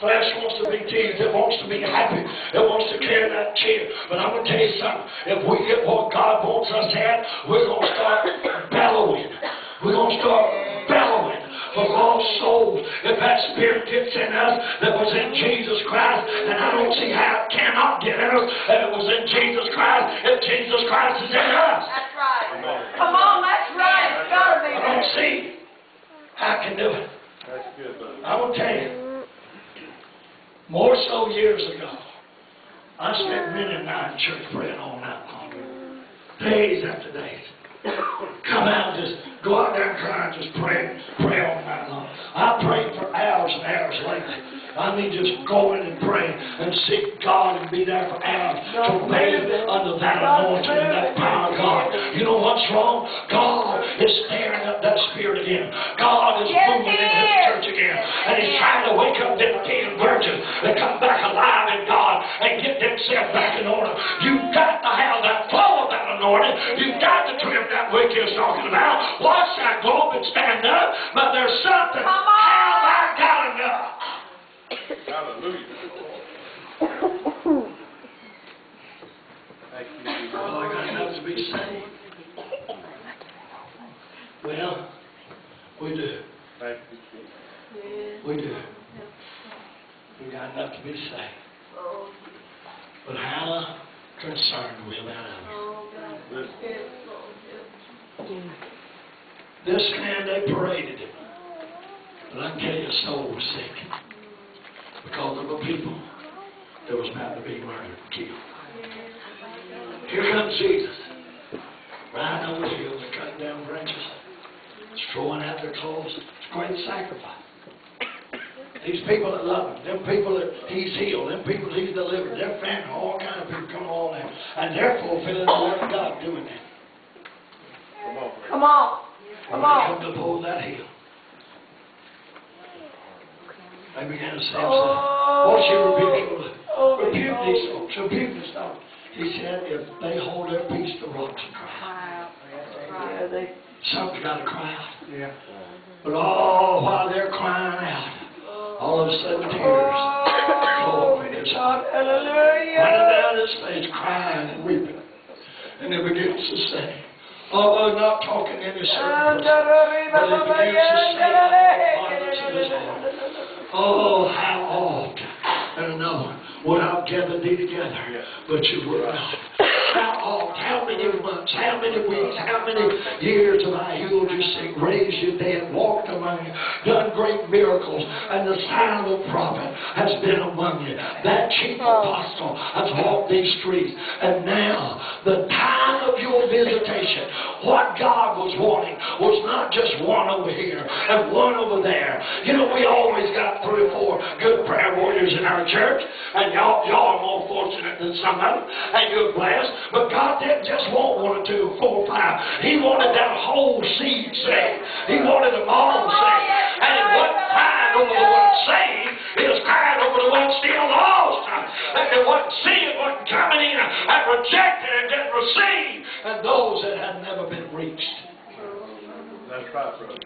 flesh wants to be teased. It wants to be happy. It wants to carry that chair. But I'm going to tell you something. If we get what God wants us to have, we're going to start bellowing. We're going to start bellowing for lost souls. If that spirit gets in us that was in Jesus Christ, and I don't see how it cannot get in us if it was in Jesus Christ, if Jesus Christ is in us. That's right. Come on, that's right. It's gotta be I don't see how I can do it. That's good, brother. I will tell you, more so years ago, I spent many nights in church praying all night long. Days after days. Come out and just go out there and cry and just pray, pray all night long. I prayed for hours and hours lately. I mean just go in and pray and seek God and be there for hours to bathe under that anointing and that power of God. You know what's wrong? God is stirring up that spirit again. God is moving in His is. church again. And He's trying to wake up them dead virgins that come back alive in God and get themselves back in order. You've got to have that flow of that anointing. You've got to trim that wick he's talking about. Watch that globe and stand up. But there's something. Come on. Have I got enough? Hallelujah. Thank you, Jesus. Well, I got enough to be saved. Well, we do. Thank you, We do. We got enough to be saved. But how concerned are we about others? This man, they paraded him. But I can tell you, a soul was sick. Because of the people that was about to be murdered and killed. Here comes Jesus. Riding over the hills, cutting down branches, throwing out their clothes. It's a great sacrifice. These people that love him, them people that he's healed, them people he's delivered, their family, all kind of people come on there. And they're fulfilling the word of God doing that. come on. Come on. Come When they on. come to pull that hill. They began to say, Oh. What's your rebuke? Oh, Rebuke oh. these folks. Rebuke this folks. He said, if they hold their peace, the rocks will cry. Yeah, they. Something's got to cry out. Yeah. But all while they're crying out, all of a sudden tears. Oh, there's did God. running Hallelujah. down his face, crying and weeping. And he begins to say, although not talking any certain person, but he begins to say out of the abundance of his heart, Oh, how oft and another would I have gathered thee together, but you were not. How oft, months, how many weeks, how many years have I healed you sick, raised you dead, walked among you, done great miracles, and the sign of a prophet has been among you. That chief oh. apostle has walked these streets, and now the time of your visitation, what God was wanting was not just one over here and one over there. You know, we always got three or four good prayer warriors in our church, and y'all, y'all are more fortunate than some of them, and you're blessed. But God didn't just want one or two, four or five. He wanted that whole seed saved. He wanted them all saved. And it wasn't crying over the one saved, it was crying over the one still lost. And they wasn't seeing, wasn't coming in and rejected and didn't receive, and those that had never been reached. That's right, brother.